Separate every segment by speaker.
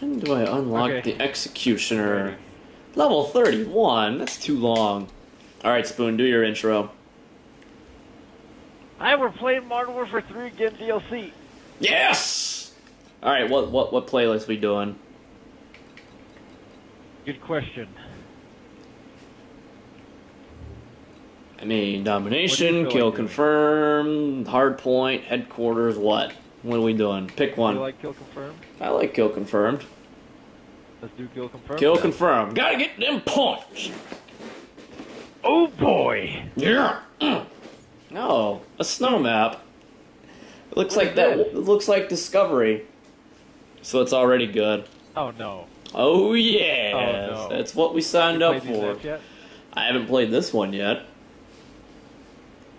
Speaker 1: When do I unlock
Speaker 2: Okay.
Speaker 1: the Executioner? Level 31? That's too long. Alright, Spoon, do your intro.
Speaker 2: Hi, we're playing Modern Warfare 3 again DLC.
Speaker 1: Yes! Alright, what, what, what playlist we doing?
Speaker 2: Good question.
Speaker 1: I mean, domination,
Speaker 2: do you feel
Speaker 1: kill
Speaker 2: like doing?
Speaker 1: confirm, hard point, headquarters, what? What are we doing? Pick
Speaker 2: Do
Speaker 1: one.
Speaker 2: you like kill confirmed?
Speaker 1: I like kill confirmed.
Speaker 2: Let's do kill confirmed.
Speaker 1: Kill confirmed. Gotta get them points!
Speaker 2: Oh boy!
Speaker 1: Yeah! Mm. Oh, a snow map. It looks
Speaker 2: What
Speaker 1: like that. It looks like Discovery. So it's already good.
Speaker 2: Oh no.
Speaker 1: Oh yes,
Speaker 2: Oh, no.
Speaker 1: that's what we signed up for.
Speaker 2: yet?
Speaker 1: I haven't played this one yet.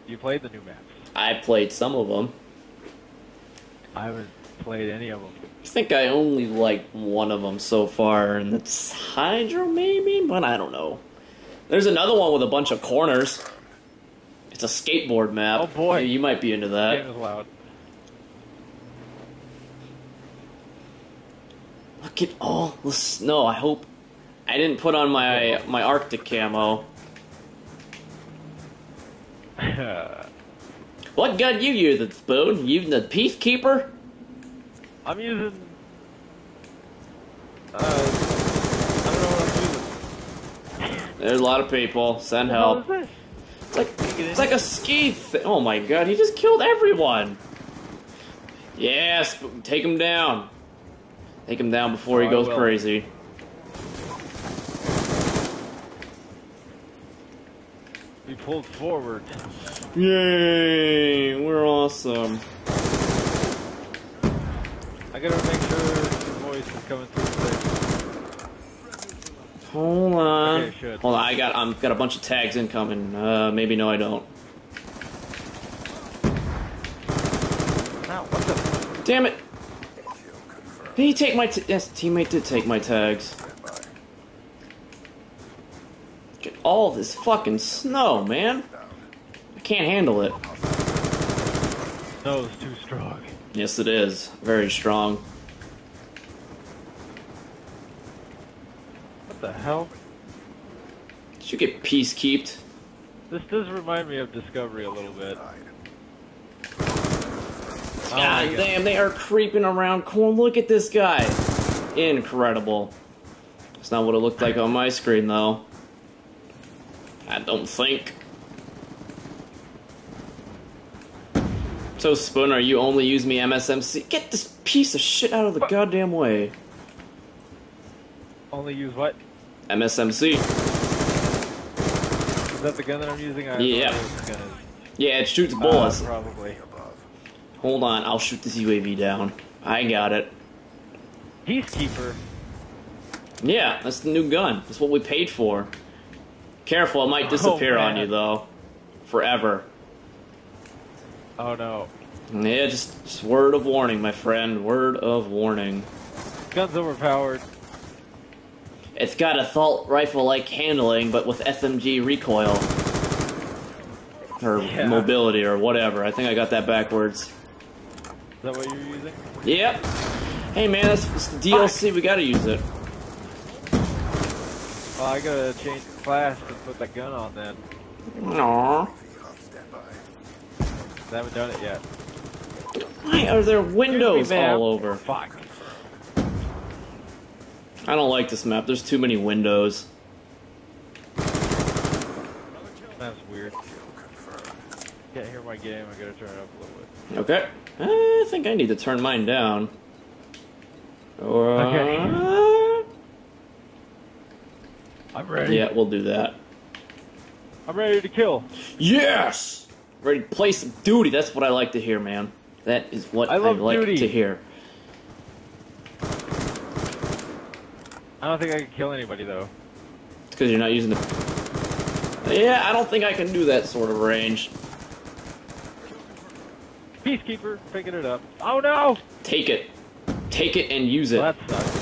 Speaker 2: You played the new maps.
Speaker 1: I played some of them.
Speaker 2: I haven't played any of them.
Speaker 1: I think I only like one of them so far, and it's Hydro maybe, but I don't know. There's another one with a bunch of corners. It's a skateboard map.
Speaker 2: Oh, boy.
Speaker 1: you might be into that.
Speaker 2: loud.
Speaker 1: Look at all the snow. I hope I didn't put on my my Arctic camo. What gun you using, Spoon? You using the Peacekeeper?
Speaker 2: I'm using. Uh, I don't know what I'm using.
Speaker 1: There's a lot of people. Send
Speaker 2: What the hell
Speaker 1: help. It's like it's like a ski. Oh my god! He just killed everyone. Yes, take him down. Take him down before he
Speaker 2: Oh, I
Speaker 1: goes crazy.
Speaker 2: We pulled forward.
Speaker 1: Yay! We're awesome.
Speaker 2: I gotta make sure your voice is coming through clear.
Speaker 1: Hold on.
Speaker 2: Okay.
Speaker 1: Hold on. I got I'm got a bunch of tags incoming. Uh, maybe no, I don't.
Speaker 2: Ow, what the?
Speaker 1: Damn it! Did he take my? T- yes, teammate did take my tags. Get all this fucking snow, man. I can't handle it.
Speaker 2: No, it's too strong.
Speaker 1: Yes, it is. Very strong.
Speaker 2: What the hell?
Speaker 1: Did you get peacekeeped?
Speaker 2: This does remind me of Discovery a little bit. Ah, oh
Speaker 1: God
Speaker 2: God.
Speaker 1: damn, they are creeping around corn. Look at this guy. Incredible. It's not what it looked like on my screen, though. I don't think. So, Spooner, you only use me MSMC? Get this piece of shit out of the goddamn way.
Speaker 2: Only use what?
Speaker 1: MSMC.
Speaker 2: Is that the gun that I'm using? I
Speaker 1: Yeah.
Speaker 2: idea what this gun.
Speaker 1: Yeah, it shoots bullets.
Speaker 2: Uh, probably.
Speaker 1: Hold on, I'll shoot this UAV down. I got it.
Speaker 2: Peacekeeper.
Speaker 1: Yeah, that's the new gun. That's what we paid for. Careful, it might disappear on you though. Forever.
Speaker 2: Oh no.
Speaker 1: Yeah, just, just word of warning, my friend. Word of warning.
Speaker 2: Gun's overpowered.
Speaker 1: It's got assault rifle like handling, but with SMG recoil. Or
Speaker 2: Yeah.
Speaker 1: mobility, or whatever. I think I got that backwards.
Speaker 2: Is that what you're using?
Speaker 1: Yep. Hey man, that's, DLC, we gotta use it.
Speaker 2: Well, I gotta change the class and put that gun on then.
Speaker 1: Aww.
Speaker 2: I haven't done it yet.
Speaker 1: Why are there windows
Speaker 2: me,
Speaker 1: all over?
Speaker 2: Fuck.
Speaker 1: I don't like this map. There's too many windows.
Speaker 2: That's weird. Can't hear my game. I gotta turn it up a little bit.
Speaker 1: Okay. I think I need to turn mine down. Or,
Speaker 2: Okay. Uh, I'm ready.
Speaker 1: Yeah, we'll do that.
Speaker 2: I'm ready to kill.
Speaker 1: Yes! Ready to play some duty. That's what I like to hear, man. That is what
Speaker 2: I
Speaker 1: I, like
Speaker 2: duty.
Speaker 1: to hear.
Speaker 2: I don't think I can kill anybody though.
Speaker 1: It's because you're not using the. Yeah, I don't think I can do that sort of range.
Speaker 2: Peacekeeper, picking it up. Oh no!
Speaker 1: Take it. Take it and use it.
Speaker 2: Well, that sucks.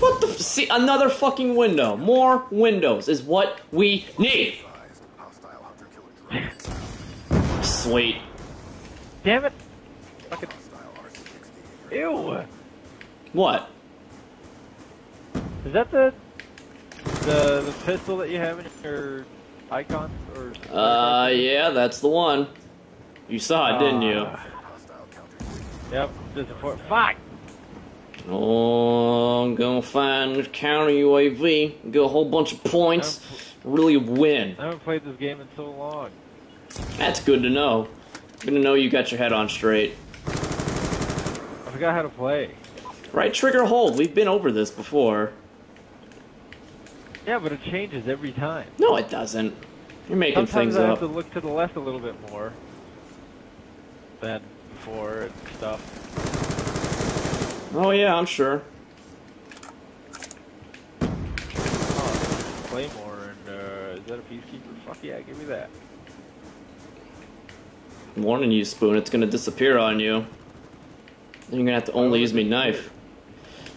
Speaker 1: What the? F- See, another fucking window. More windows is what we need. Sweet.
Speaker 2: Damn it! Fucking. Ew.
Speaker 1: What?
Speaker 2: Is that the the the pistol that you have in your icon or?
Speaker 1: Uh, yeah, that's the one. You saw it, didn't you?
Speaker 2: Ah. Yep. Disappoint. Fuck.
Speaker 1: Oh, I'm gonna find the counter UAV, get a whole bunch of points, really win.
Speaker 2: I haven't played this game in so long.
Speaker 1: That's good to know. Good to know you got your head on straight.
Speaker 2: I forgot how to play.
Speaker 1: Right trigger hold, we've been over this before.
Speaker 2: Yeah, but it changes every time.
Speaker 1: No, it doesn't. You're making
Speaker 2: Sometimes
Speaker 1: things
Speaker 2: I have
Speaker 1: up.
Speaker 2: to look to the left a little bit more than before and stuff.
Speaker 1: Oh, yeah, I'm sure.
Speaker 2: Oh, Claymore and uh, is that a peacekeeper? Fuck yeah, give me that.
Speaker 1: I'm warning you, Spoon, it's gonna disappear on you. Then you're gonna have to only use me knife.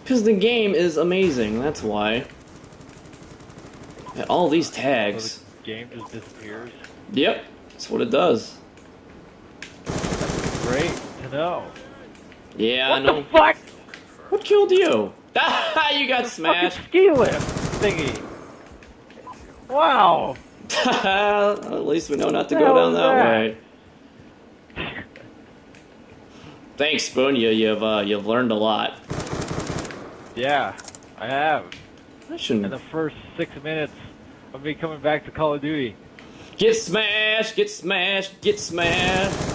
Speaker 1: Because the game is amazing, that's why. Yeah, all these
Speaker 2: So
Speaker 1: tags.
Speaker 2: the game just disappears.
Speaker 1: Yep, that's what it does.
Speaker 2: Great to know.
Speaker 1: Yeah,
Speaker 2: what
Speaker 1: I know.
Speaker 2: the fuck?
Speaker 1: What killed you? you got
Speaker 2: Fucking
Speaker 1: smashed.
Speaker 2: ski lift thingy. Wow.
Speaker 1: At least we know not to go down that,
Speaker 2: that?
Speaker 1: way. Thanks, Spoon. You, you've uh, you've learned a lot.
Speaker 2: Yeah, I have.
Speaker 1: I
Speaker 2: In
Speaker 1: shouldn't
Speaker 2: the first six minutes of me coming back to Call of Duty.
Speaker 1: get smashed, get smashed, get smashed.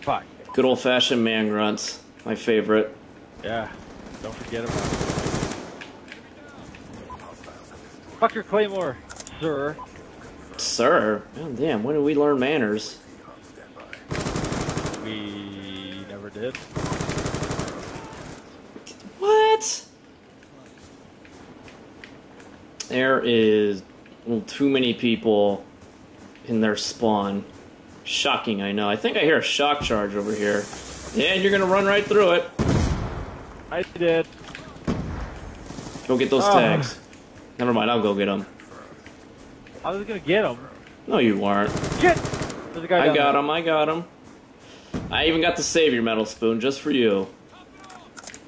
Speaker 2: Fuck.
Speaker 1: Good old fashioned man grunts, my favorite.
Speaker 2: Yeah. Don't forget about it. Fuck your Claymore, sir.
Speaker 1: Sir, oh, damn, when did we learn manners?
Speaker 2: We never did.
Speaker 1: What? There is too many people in their spawn. Shocking, I know. I think I hear a shock charge over here. And you're gonna run right through it.
Speaker 2: I did.
Speaker 1: Go get those
Speaker 2: Oh.
Speaker 1: tags. Never mind, I'll go get them.
Speaker 2: I was gonna get them.
Speaker 1: No, you weren't.
Speaker 2: Shit! There's a guy
Speaker 1: I got
Speaker 2: there.
Speaker 1: him, I got him. I even got the savior metal spoon just for you.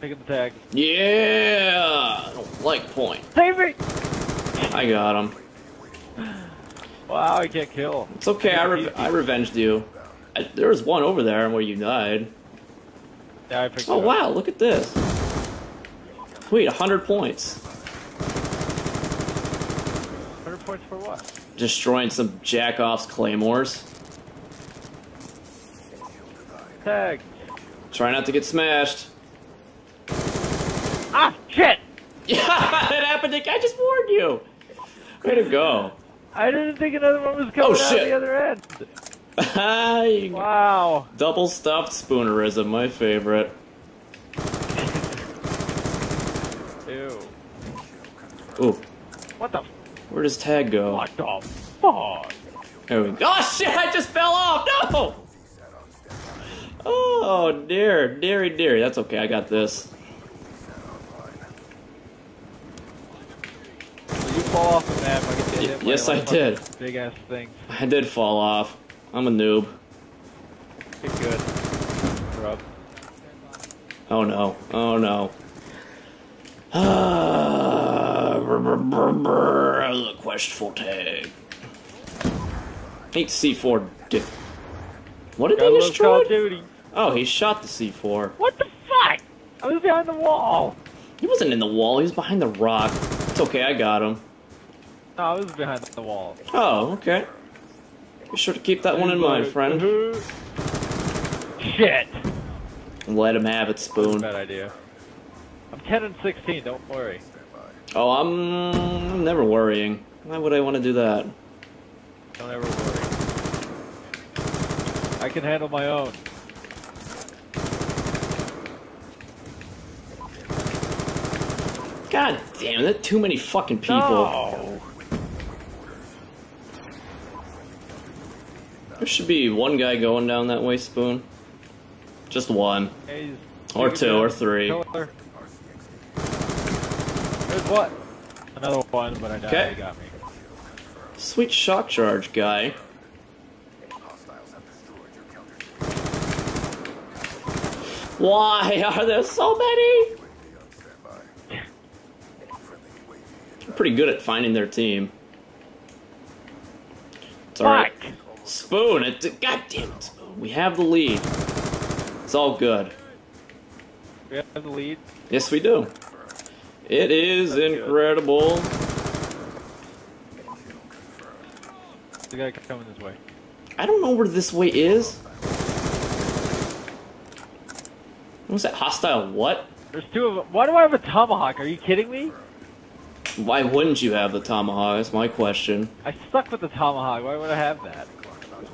Speaker 2: Pick up the tag.
Speaker 1: Yeah! I don't like point.
Speaker 2: Save me!
Speaker 1: I got him.
Speaker 2: Wow, I can't kill.
Speaker 1: It's okay, I, re- I revenged you. I, there was one over there where you died.
Speaker 2: Yeah, I picked
Speaker 1: Oh
Speaker 2: up.
Speaker 1: wow, look at this. Sweet, 100 points.
Speaker 2: 100 points for what?
Speaker 1: Destroying some jack-offs claymores.
Speaker 2: Tag.
Speaker 1: Try not to get smashed.
Speaker 2: Ah, shit!
Speaker 1: Yeah, it happened. I just warned you. Way to go.
Speaker 2: I didn't think another one was coming
Speaker 1: Oh,
Speaker 2: out the other end.
Speaker 1: You-
Speaker 2: Wow.
Speaker 1: Double stuffed spoonerism, my favorite.
Speaker 2: Ew.
Speaker 1: Ooh,
Speaker 2: What the?
Speaker 1: where does tag go?
Speaker 2: What the fuck?
Speaker 1: There we go. Oh shit! I just fell off. No. Oh dear, dearie, dearie. That's okay. I got this.
Speaker 2: Did you fall off the map? I get
Speaker 1: Y-
Speaker 2: hit by
Speaker 1: yes, I did.
Speaker 2: Big ass thing.
Speaker 1: I did fall off. I'm a noob.
Speaker 2: Get good. Rub.
Speaker 1: Oh no. Oh no. Ah, brr, brr, brr, brr, the questful tag. Hate C4. Di- what did they destroy? Oh, he shot the C4.
Speaker 2: What the fuck? I was behind the wall.
Speaker 1: He wasn't in the wall. He was behind the rock. It's okay. I got him.
Speaker 2: No, I was behind the wall.
Speaker 1: Oh, okay. Be sure to keep that one in mind, friend.
Speaker 2: Shit.
Speaker 1: Let him have it, Spoon.
Speaker 2: Bad idea. I'm 10 and 16. Don't worry.
Speaker 1: Oh, I'm, I'm never worrying. Why would I want to do that?
Speaker 2: Don't ever worry. I can handle my own.
Speaker 1: God damn it, too many fucking people.
Speaker 2: No.
Speaker 1: There should be one guy going down that way, Spoon. Just one.
Speaker 2: Hey,
Speaker 1: Or two, or three.
Speaker 2: Kill. There's what? Another one, but I died.
Speaker 1: Okay.
Speaker 2: Got me.
Speaker 1: Sweet shock charge guy. Why are there so many? I'm pretty good at finding their team. It's alright. Spoon, it, God damn it, Spoon. We have the lead. It's all good.
Speaker 2: We have the lead.
Speaker 1: Yes, we do. It is
Speaker 2: That's good.
Speaker 1: incredible.
Speaker 2: The guy coming this way.
Speaker 1: I don't know where this way is. What was that? Hostile what?
Speaker 2: There's two of them. Why do I have a tomahawk? Are you kidding me?
Speaker 1: Why wouldn't you have the tomahawk? That's my question.
Speaker 2: I stuck with the tomahawk. Why would I have that?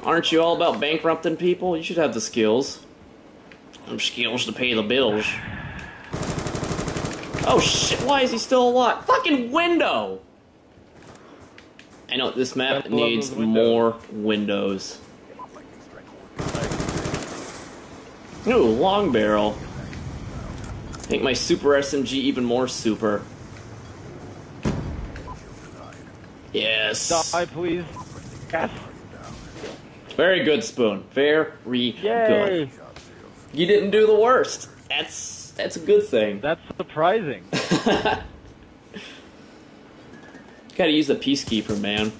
Speaker 1: Aren't you all about bankrupting people? You should have the skills. Them skills to pay the bills. Oh shit, why is he still alive? Fucking window! I know, this map needs more windows. Ooh, long barrel. Make my super SMG even more super. Yes.
Speaker 2: Die, please. Yes.
Speaker 1: Very good, Spoon. Very
Speaker 2: Yay!
Speaker 1: good. You didn't do the worst. That's that's a good thing.
Speaker 2: That's surprising.
Speaker 1: Gotta use the peacekeeper, man.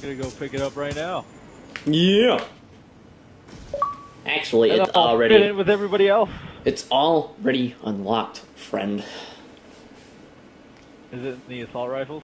Speaker 2: gonna go pick it up right now.
Speaker 1: Yeah. Actually,
Speaker 2: And
Speaker 1: it's
Speaker 2: I'll fit
Speaker 1: already
Speaker 2: in with everybody else.
Speaker 1: it's already unlocked, friend.
Speaker 2: Is it the assault rifles?